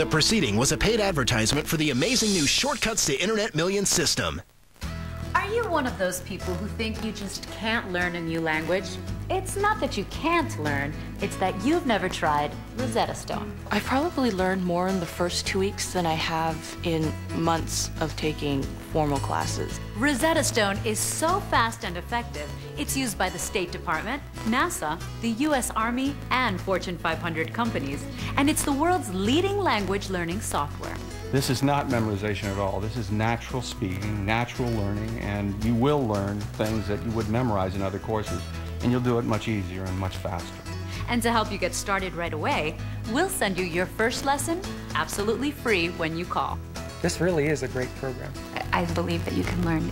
The proceeding was a paid advertisement for the amazing new Shortcuts to Internet Millions system. Are you one of those people who think you just can't learn a new language? It's not that you can't learn, it's that you've never tried Rosetta Stone. I've probably learned more in the first two weeks than I have in months of taking formal classes. Rosetta Stone is so fast and effective, it's used by the State Department, NASA, the U.S. Army, and Fortune 500 companies. And it's the world's leading language learning software. This is not memorization at all. This is natural speaking, natural learning, and you will learn things that you would memorize in other courses, and you'll do it much easier and much faster. And to help you get started right away, we'll send you your first lesson absolutely free when you call. This really is a great program. I believe that you can learn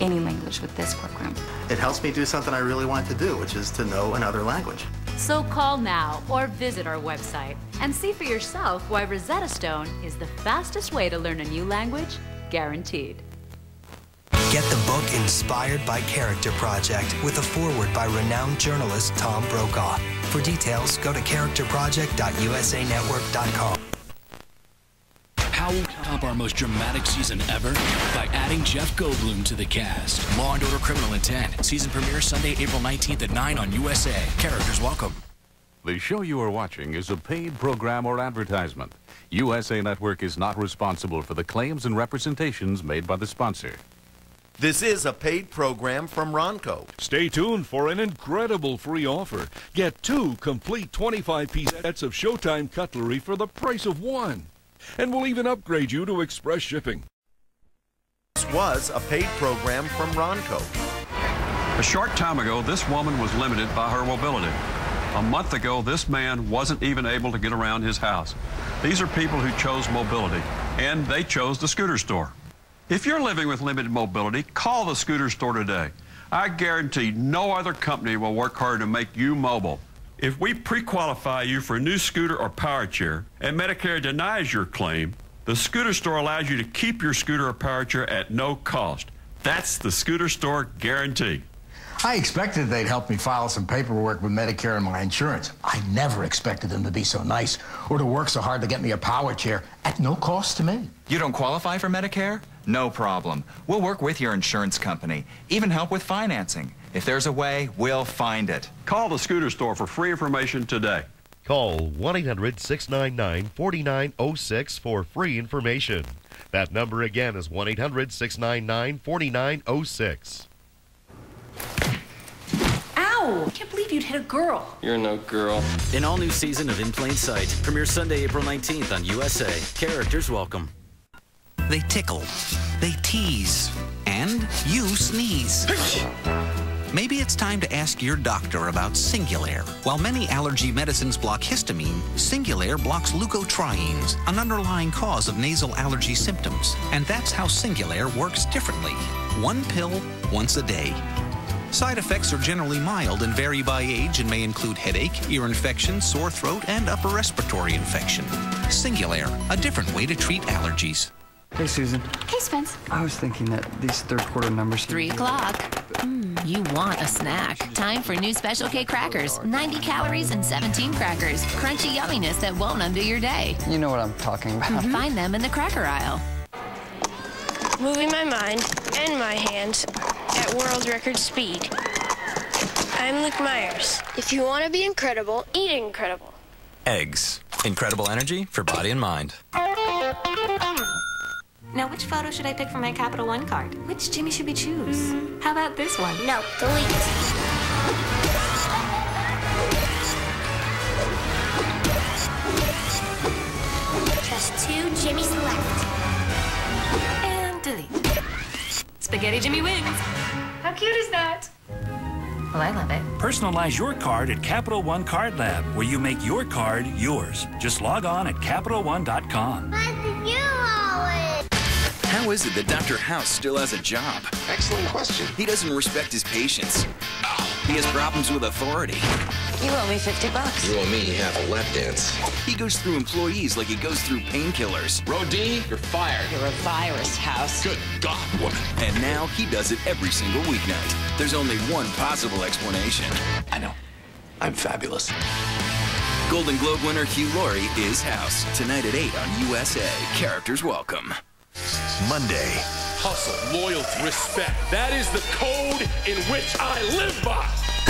any language with this program. It helps me do something I really want to do, which is to know another language. So call now or visit our website and see for yourself why Rosetta Stone is the fastest way to learn a new language, guaranteed. Get the book Inspired by Character Project with a foreword by renowned journalist Tom Brokaw. For details, go to characterproject.usanetwork.com. How top our most dramatic season ever? By adding Jeff Goldblum to the cast. Law and Order Criminal Intent. Season premiere Sunday, April 19th at 9 on USA. Characters welcome. The show you are watching is a paid program or advertisement. USA Network is not responsible for the claims and representations made by the sponsor. This is a paid program from Ronco. Stay tuned for an incredible free offer. Get two complete 25-piece sets of Showtime cutlery for the price of one. And we'll even upgrade you to express shipping. This was a paid program from Ronco. A short time ago, this woman was limited by her mobility. A month ago, this man wasn't even able to get around his house. These are people who chose mobility, and they chose the scooter store. If you're living with limited mobility, call the scooter store today. I guarantee no other company will work harder to make you mobile. If we pre-qualify you for a new scooter or power chair and Medicare denies your claim, the scooter store allows you to keep your scooter or power chair at no cost. That's the scooter store guarantee. I expected they'd help me file some paperwork with Medicare and my insurance. I never expected them to be so nice or to work so hard to get me a power chair at no cost to me. You don't qualify for Medicare? No problem. We'll work with your insurance company, even help with financing. If there's a way, we'll find it. Call the scooter store for free information today. Call 1 800 699 4906 for free information. That number again is 1 800 699 4906. Ow! I can't believe you'd hit a girl. You're no girl. An all new season of In Plain Sight premieres Sunday, April 19th on USA. Characters welcome. They tickle, they tease, and you sneeze. Maybe it's time to ask your doctor about Singulair. While many allergy medicines block histamine, Singulair blocks leukotrienes, an underlying cause of nasal allergy symptoms. And that's how Singulair works differently. One pill, once a day. Side effects are generally mild and vary by age and may include headache, ear infection, sore throat, and upper respiratory infection. Singulair, a different way to treat allergies. Hey, Susan. Hey, Spence. I was thinking that these third quarter numbers. Three o'clock. Mm, you want a snack. Time for new Special K crackers. 90 calories and 17 crackers. Crunchy yumminess that won't undo your day. You know what I'm talking about. Find them in the cracker aisle. Moving my mind and my hands at world record speed. I'm Luke Myers. If you want to be incredible, eat incredible. Eggs. Incredible energy for body and mind. Now, which photo should I pick for my Capital One card? Which Jimmy should we choose? Mm-hmm. How about this one? No, delete. Just two Jimmys left. And delete. Spaghetti Jimmy wins. How cute is that? Well, I love it. Personalize your card at Capital One Card Lab, where you make your card yours. Just log on at CapitalOne.com. you always. How is it that Dr. House still has a job? Excellent question. He doesn't respect his patients. He has problems with authority. You owe me 50 bucks. You owe me half a lap dance. He goes through employees like he goes through painkillers. Rodine, you're fired. You're a virus, House. Good God, woman. And now he does it every single weeknight. There's only one possible explanation. I know. I'm fabulous. Golden Globe winner Hugh Laurie is House. Tonight at 8 on USA. Characters welcome. Monday. Hustle, loyalty, respect. That is the code in which I live by.